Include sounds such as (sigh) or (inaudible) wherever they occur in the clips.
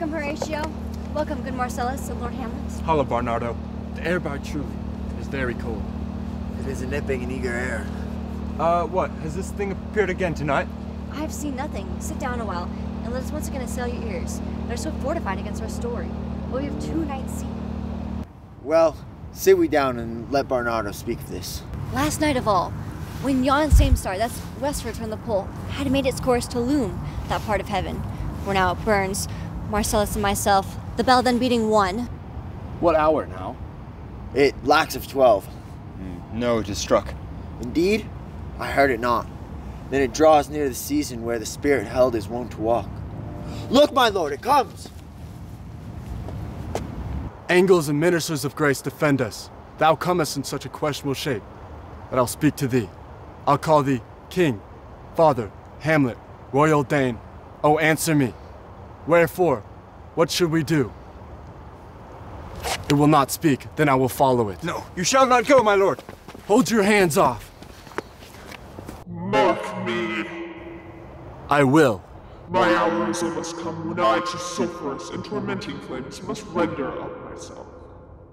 Welcome, Horatio. Welcome, good Marcellus and Lord Hamlet. Hello, Barnardo. The air by truly is very cold. It is a nipping and eager air. Uh, what? Has this thing appeared again tonight? I have seen nothing. Sit down a while, and let us once again assail your ears. They're so fortified against our story. But we have two nights seen. Well, sit we down and let Barnardo speak of this. Last night of all, when yon same star, that's westward from the pole, had made its course to Loom, that part of heaven, where now it burns, Marcellus and myself, the bell then beating one. What hour now? It lacks of twelve. Hmm, no, it is struck. Indeed, I heard it not. Then it draws near the season where the spirit held is wont to walk. Look, my lord, it comes! Angels and ministers of grace defend us. Thou comest in such a questionable shape that I'll speak to thee. I'll call thee King, Father, Hamlet, Royal Dane. Oh, answer me. Wherefore? What should we do? It will not speak, then I will follow it. No, you shall not go, my lord. Hold your hands off. Mark me. I will. My hour is almost come when I to sulphurous and tormenting flames must render up myself.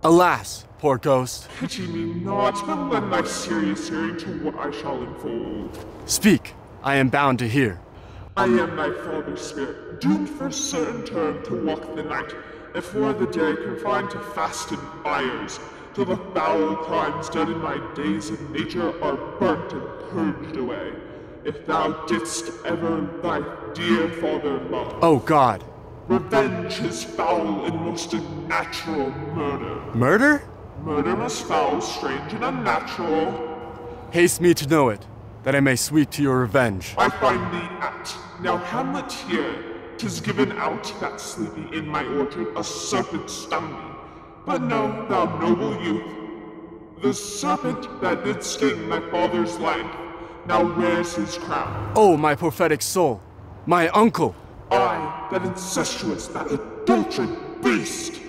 Alas, poor ghost. Pity me not, but lend thy serious hearing to what I shall unfold. Speak. I am bound to hear. I am thy father's spirit, doomed for certain term to walk the night, and for the day confined to fastened fires, till the foul crimes done in my days of nature are burnt and purged away. If thou didst ever thy dear father love, Oh God. revenge his foul and most unnatural murder. Murder? Murder was foul, strange, and unnatural. Haste me to know it, that I may sweep to your revenge. I find thee at. Now Hamlet here, 'tis given out that sleeping in my orchard a serpent stung me. But know, thou noble youth, the serpent that did sting thy father's life, now wears his crown. Oh, my prophetic soul. My uncle. I, that incestuous, that adulterate beast!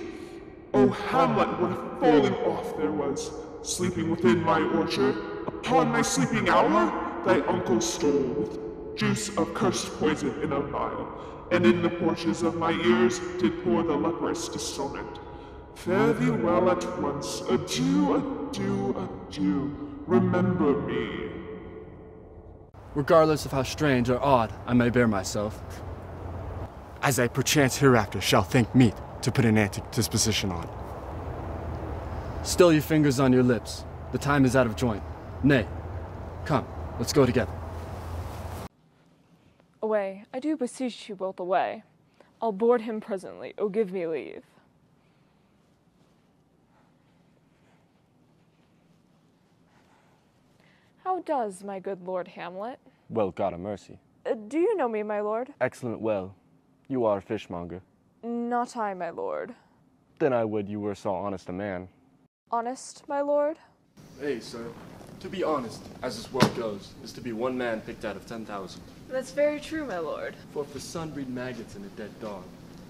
Oh, Hamlet, what a falling off there was, sleeping within my orchard. Upon my sleeping hour, thy uncle stole with juice of cursed poison in a vial, and in the porches of my ears did pour the leprous dissonant. Fare thee well at once. Adieu, adieu, adieu. Remember me. regardless of how strange or odd I may bear myself, as I perchance hereafter shall think meet to put an antic disposition on. Still your fingers on your lips. The time is out of joint. Nay, come, let's go together. Away, I do beseech you both away. I'll board him presently, oh give me leave. How does my good Lord Hamlet? Well, God a mercy. Uh, do you know me, my lord? Excellent well. You are a fishmonger. Not I, my lord. Then I would you were so honest a man. Honest, my lord? Hey, sir. To be honest, as this world goes, is to be one man picked out of 10,000. That's very true, my lord. For if the sun breed maggots in a dead dog,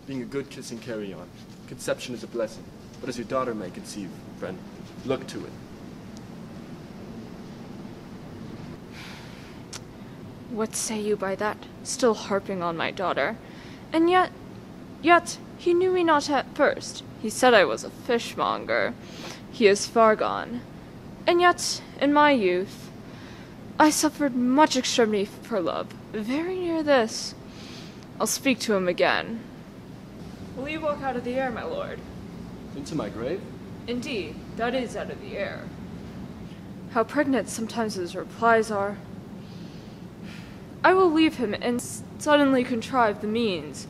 being a good kiss and carry on, conception is a blessing. But as your daughter may conceive, friend, look to it. What say you by that? Still harping on my daughter. And yet, yet, he knew me not at first. He said I was a fishmonger. He is far gone. And yet, in my youth, I suffered much extremity for love, very near this. I'll speak to him again. Will you walk out of the air, my lord? Into my grave? Indeed, that is out of the air. How pregnant sometimes his replies are. I will leave him and suddenly contrive the means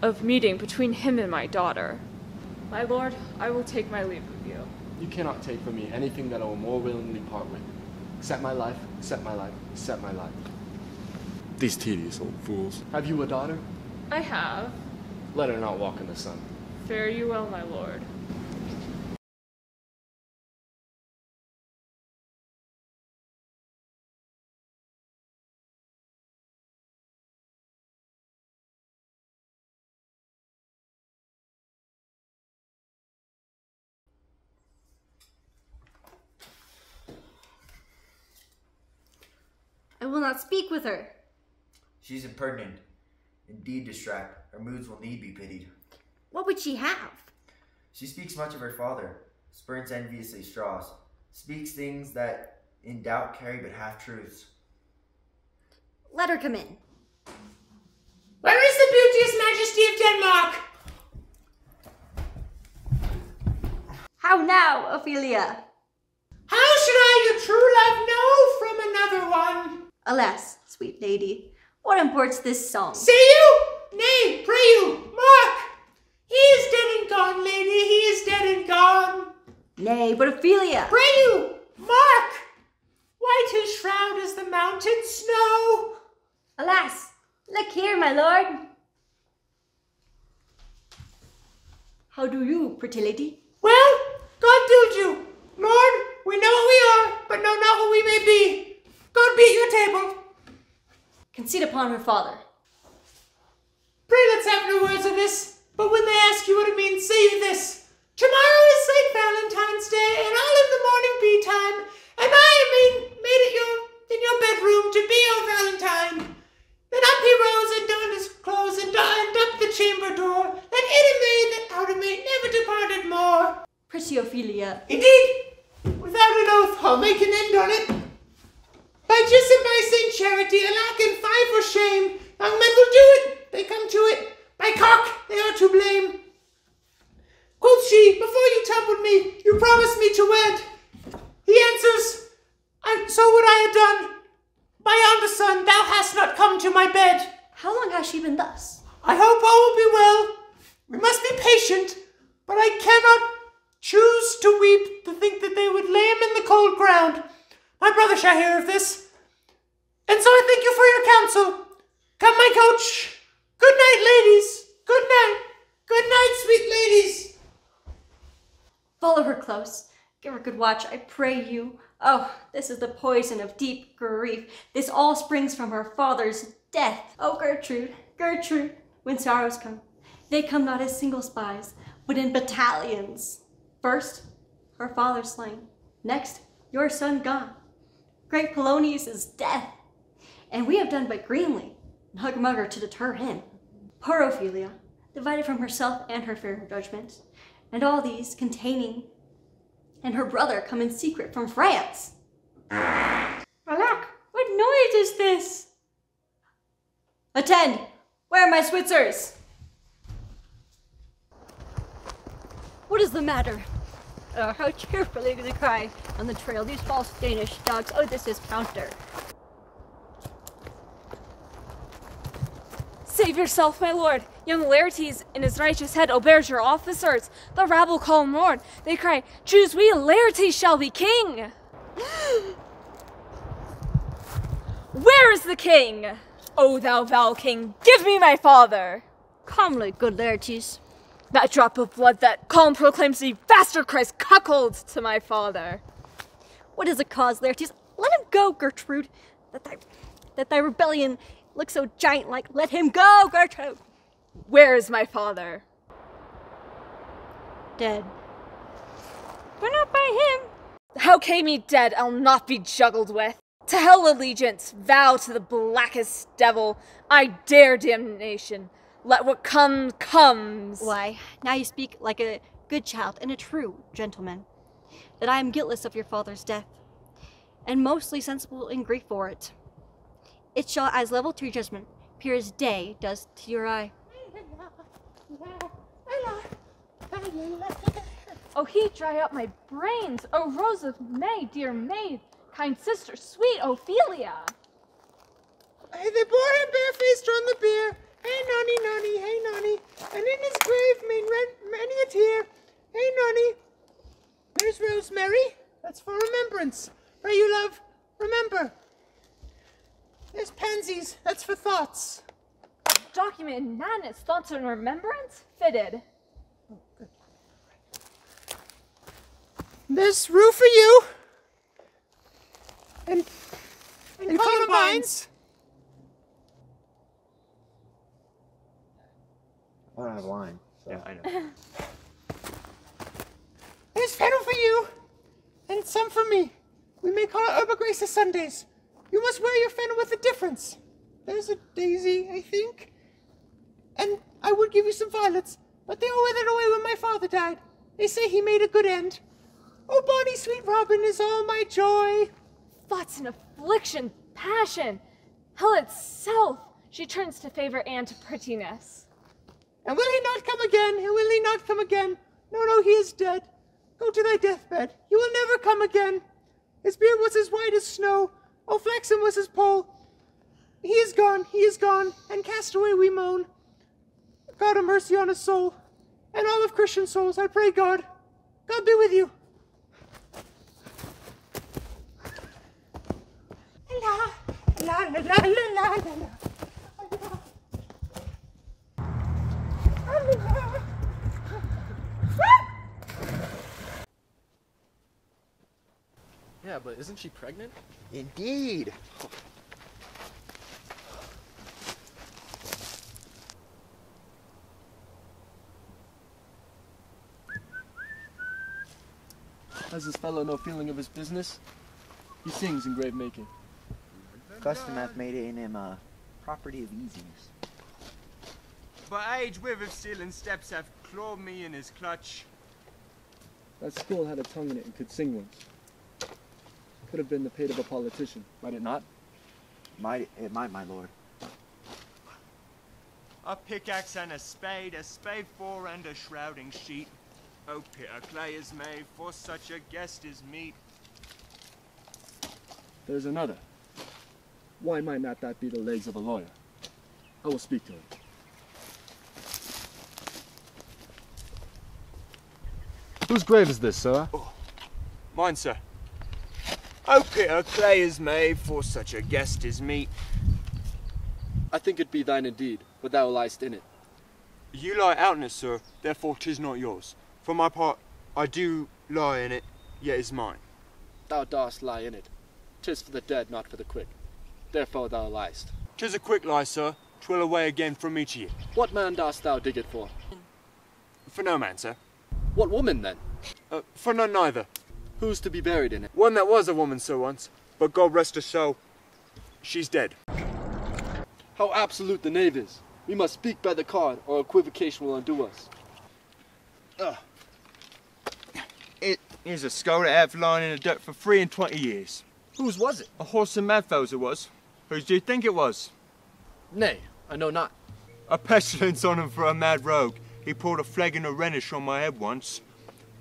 of meeting between him and my daughter. My lord, I will take my leave of you. You cannot take from me anything that I will more willingly part with. Accept my life, accept my life, accept my life. These tedious old fools. Have you a daughter? I have. Let her not walk in the sun. Fare you well, my lord. Not speak with her. She's impertinent. Indeed, distract. Her moods will need be pitied. What would she have? She speaks much of her father, spurns enviously straws, speaks things that in doubt carry but half truths. Let her come in. Where is the beauteous majesty of Denmark? How now, Ophelia? How should I, your true love, know from another one? Alas, sweet lady, what imports this song? Say you? Nay, pray you, mark! He is dead and gone, lady, he is dead and gone. Nay, but Ophelia! Pray you, mark! White his shroud as the mountain snow. Alas, look here, my lord. How do you, pretty lady? Well, God do you. Lord, we know who we are, but know not who we may be. God be at your table. Concede upon her father. Pray let's have no words of this, but when they ask you what it means, say you this. Tomorrow is St. Valentine's Day, and all in the morning be time, and I am made, made at your in your bedroom to be your Valentine. Then up he rose and donned his clothes and, and up the chamber door. Then in a maid that out a maid never departed more. Pretty Ophelia. Indeed, without an oath, I'll make an end on it. By just and by Saint Charity, alack and fie for shame. Young men will do it, they come to it. By cock, they are to blame. Quoth she, before you tumbled me, you promised me to wed. He answers, I, so would I have done. My yonder son, thou hast not come to my bed. How long has she been thus? I hope all will be well. We must be patient, but I cannot choose to weep to think that they would lay him in the cold ground. My brother shall hear of this. And so I thank you for your counsel. Come, my coach. Good night, ladies. Good night. Good night, sweet ladies. Follow her close. Give her good watch, I pray you. Oh, this is the poison of deep grief. This all springs from her father's death. Oh, Gertrude, Gertrude, when sorrows come, they come not as single spies, but in battalions. First, her father slain. Next, your son gone. Great Polonius' death. And we have done but greenly, and mugger to deter him. Poor Ophelia, divided from herself and her fair judgment, and all these containing and her brother come in secret from France. Alack, what noise is this? Attend! Where are my Switzers? What is the matter? Uh, how cheerfully they cry on the trail, these false Danish dogs. Oh, this is counter. Save yourself, my lord. Young Laertes in his righteous head obears your officers. The rabble call him lord. They cry, Choose we, Laertes shall be king. (gasps) Where is the king? O thou foul king, give me my father. Calmly, good Laertes. That drop of blood that calm proclaims thee bastard Christ cuckold to my father. What is the cause, Laertes? Let him go, Gertrude. That thy, that thy rebellion looks so giant-like. Let him go, Gertrude. Where is my father? Dead. But not by him. How came he dead? I'll not be juggled with. To hell allegiance, vow to the blackest devil. I dare damnation. Let what comes, comes. Why, now you speak like a good child and a true gentleman. That I am guiltless of your father's death, and mostly sensible in grief for it. It shall as level to your judgment appear as day does to your eye. Oh, he dry up my brains. Oh, Rose of May, dear maid, kind sister, sweet Ophelia. Hey, they bore him barefaced on the bier. Hey, nonny, nonny, hey, nonny. And in his grave made red, many a tear. Hey, nonny. There's rosemary. That's for remembrance. Pray you, love, remember. There's pansies. That's for thoughts. Document madness, thoughts and remembrance? Fitted. Oh, There's rue for you. And, and, columbines. I don't have wine. So. Yeah, I know. There's fennel for you. And some for me. We may call it Herba Grace Sundays. You must wear your fan with a difference. There's a daisy, I think. And I would give you some violets. but they all withered away when my father died. They say he made a good end. Oh, bonny sweet Robin is all my joy. Thoughts and affliction, passion, hell itself. She turns to favor and to prettiness. And will he not come again? And will he not come again? No, no, he is dead. Go to thy deathbed. He will never come again. His beard was as white as snow. Oh, flaxen was his poll. He is gone, he is gone, and cast away we moan. God have mercy on his soul, and all of Christian souls, I pray God. God be with you. La, la, la, la, la, la, la. Yeah, but isn't she pregnant? Indeed. Has this fellow no feeling of his business? He sings in grave making. Custom hath made it in him a property of easiness. But age with of steel and steps have clawed me in his clutch. That skull had a tongue in it and could sing once. Could have been the pate of a politician, might it not? Might it might, my lord. A pickaxe and a spade, a spade for and a shrouding sheet. Oh, pit of clay is made for such a guest as meet. There's another. Why might not that be the legs of a lawyer? I will speak to him. Whose grave is this, sir? Oh, mine, sir. Pit of clay is made for such a guest as meet. I think it be thine indeed, but thou liest in it. You lie out in it, sir, therefore 'tis not yours. For my part, I do lie in it, yet is mine. Thou dost lie in it. Tis for the dead, not for the quick. Therefore thou liest. 'Tis a quick lie, sir. Twill away again from me to you. What man dost thou dig it for? For no man, sir. What woman then? Uh, for none neither. Who's to be buried in it? One that was a woman, sir, once. But God rest her soul, she's dead. How absolute the knave is. We must speak by the card, or equivocation will undo us. It is a skull that have lying in the dirt for three and twenty years. Whose was it? A horse and madfellow's it was. Whose do you think it was? Nay, I know not. A pestilence on him for a mad rogue. He poured a flagon of Rhenish on my head once.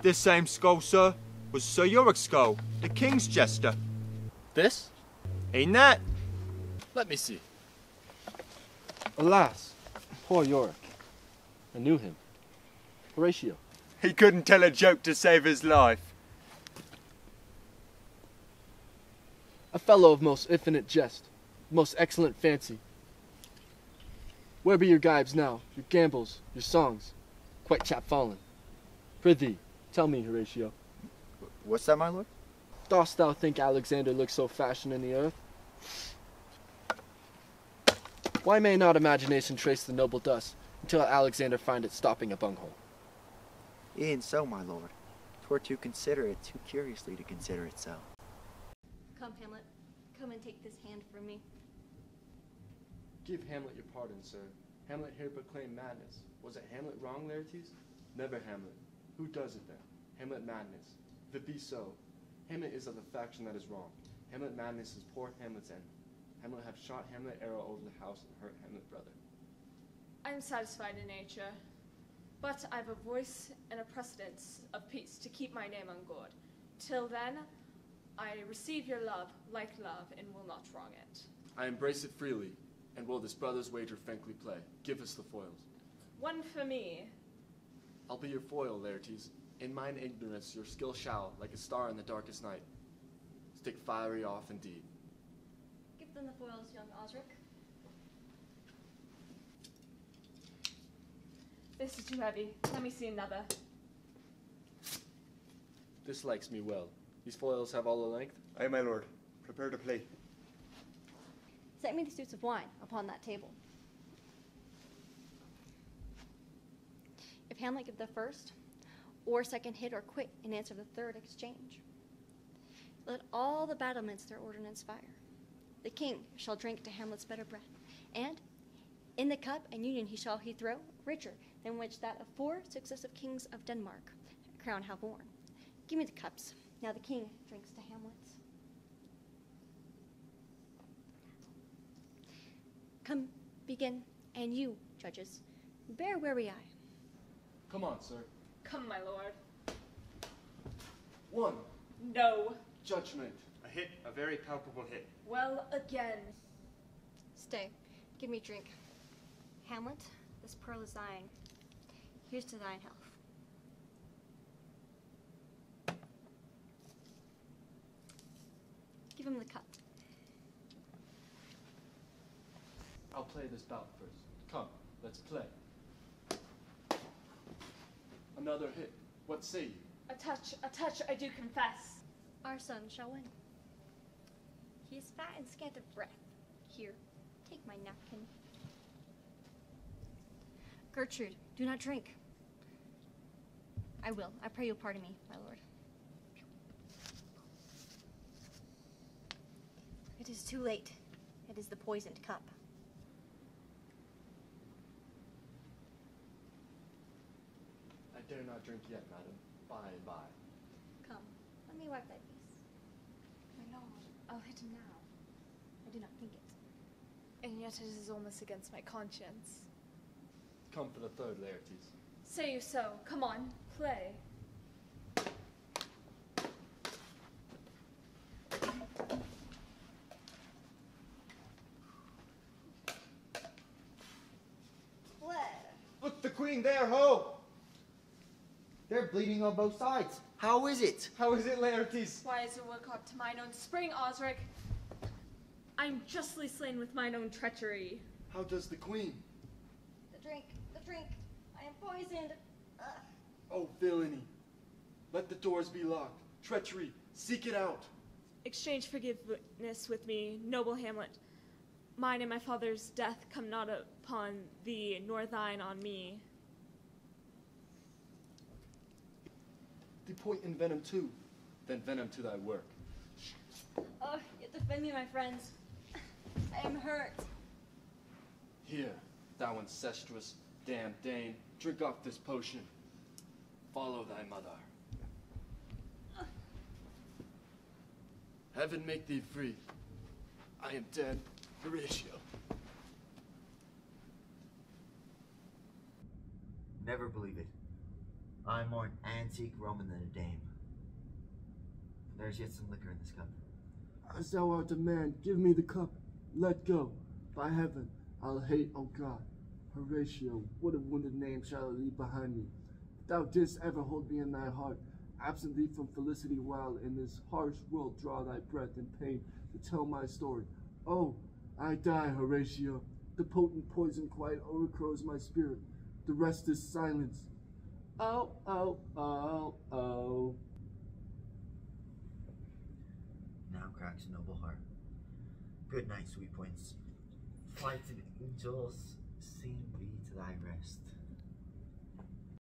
This same skull, sir, was Sir Yorick's skull, the king's jester. This? Ain't that? Let me see. Alas, poor Yorick. I knew him. Horatio. He couldn't tell a joke to save his life. A fellow of most infinite jest, most excellent fancy. Where be your gibes now, your gambols, your songs? Quite chapfallen. Prithee, tell me, Horatio, What's that, my lord? dost thou think Alexander looks so fashioned in the earth? Why may not imagination trace the noble dust until Alexander find it stopping a bunghole? E'en so, my lord. Twere to consider it too curiously to consider it so. Come, Hamlet. Come and take this hand from me. Give Hamlet your pardon, sir. Hamlet here proclaimed madness. Was it Hamlet wrong, Laertes? Never Hamlet. Who does it then? Hamlet madness. If it be so, Hamlet is of the faction that is wrong. Hamlet madness is poor Hamlet's end. Hamlet have shot Hamlet arrow over the house and hurt Hamlet brother. I am satisfied in nature, but I've a voice and a precedence of peace to keep my name on good. Till then, I receive your love like love and will not wrong it. I embrace it freely, and will this brother's wager frankly play. Give us the foils. One for me. I'll be your foil, Laertes. In mine ignorance, your skill shall, like a star in the darkest night, stick fiery off indeed. Give them the foils, young Osric. This is too heavy. Let me see another. This likes me well. These foils have all the length. Aye, my lord. Prepare to play. Set me the suits of wine upon that table. If Hamlet give the first or second hit or quit in answer to the third exchange, let all the battlements their ordnance fire. The king shall drink to Hamlet's better breath, and In the cup and union he shall he throw, richer than which that of four successive kings of Denmark crown have worn. Give me the cups. Now the king drinks to Hamlet's. Come, begin, and you, judges, bear wary eye. Come on, sir. Come, my lord. One. No. Judgment. A hit, a very palpable hit. Well, again. Stay. Give me a drink. Hamlet, this pearl is thine. Here's to thine health. Give him the cup. I'll play this bout first. Come, let's play. Another hit. What say you? A touch, a touch, I do confess. Our son shall win. He is fat and scant of breath. Here, take my napkin. Gertrude, do not drink. I will. I pray you'll pardon me, my lord. It is too late. It is the poisoned cup. Dare not drink yet, madam. By and by. Come, let me wipe thy face. My lord, I'll hit him now. I do not think it. And yet it is almost against my conscience. Come for the third, Laertes. Say you so. Come on, play. Look, the queen there, ho! They're bleeding on both sides. How is it? How is it, Laertes? Why is it work up to mine own spring, Osric? I'm justly slain with mine own treachery. How does the queen? The drink, the drink. I am poisoned. Ugh. Oh, villainy. Let the doors be locked. Treachery. Seek it out. Exchange forgiveness with me, noble Hamlet. Mine and my father's death come not upon thee, nor thine on me. The point in venom too. Then venom to thy work. Oh, you defend me, my friends. I am hurt. Here, thou incestuous, damned Dane, drink off this potion. Follow thy mother. Heaven make thee free. I am dead, Horatio. Never believe it. I'm more an antique Roman than a Dane. There's yet some liquor in this cup. As thou art a man, give me the cup. Let go. By heaven, I'll hate, O God. Horatio, what a wounded name shall I leave behind me. Thou didst ever hold me in thy heart, absent thee from felicity while in this harsh world draw thy breath in pain to tell my story. Oh, I die, Horatio. The potent poison quite overcrows my spirit. The rest is silence. Oh, oh, oh, oh. Now cracks a noble heart. Good night, sweet points. Flights of angels, seem be to thy rest.